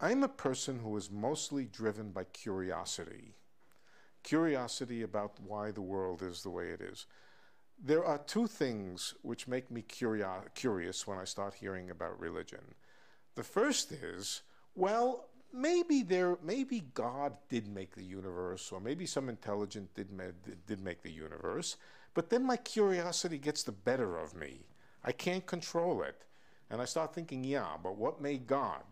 I'm a person who is mostly driven by curiosity. Curiosity about why the world is the way it is. There are two things which make me curio- curious when I start hearing about religion. The first is, well, maybe there, maybe God did make the universe, or maybe some intelligent did, did make the universe, but then my curiosity gets the better of me. I can't control it. And I start thinking, yeah, but what made God?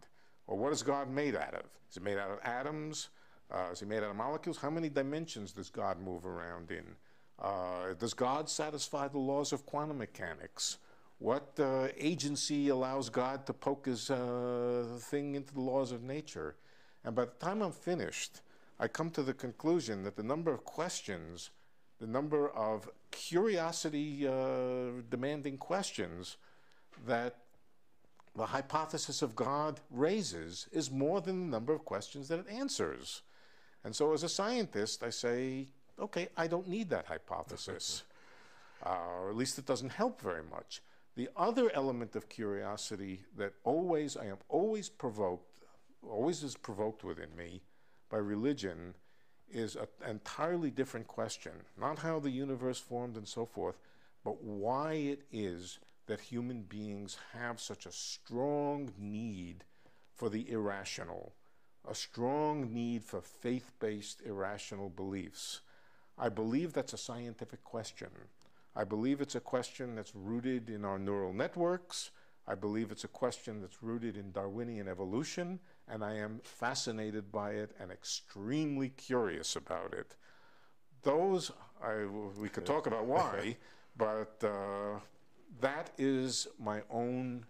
Or what is God made out of? Is it made out of atoms? Uh, is he made out of molecules? How many dimensions does God move around in? Uh, does God satisfy the laws of quantum mechanics? What uh, agency allows God to poke his uh, thing into the laws of nature? And by the time I'm finished, I come to the conclusion that the number of questions, the number of curiosity uh, demanding questions that the hypothesis of God raises is more than the number of questions that it answers. And so, as a scientist, I say, okay, I don't need that hypothesis, uh, or at least it doesn't help very much. The other element of curiosity that always, I am always provoked, always is provoked within me by religion is an entirely different question. Not how the universe formed and so forth, but why it is that human beings have such a strong need for the irrational, a strong need for faith based irrational beliefs. I believe that's a scientific question. I believe it's a question that's rooted in our neural networks. I believe it's a question that's rooted in Darwinian evolution, and I am fascinated by it and extremely curious about it. Those, I, we could talk about why, but uh, that is my own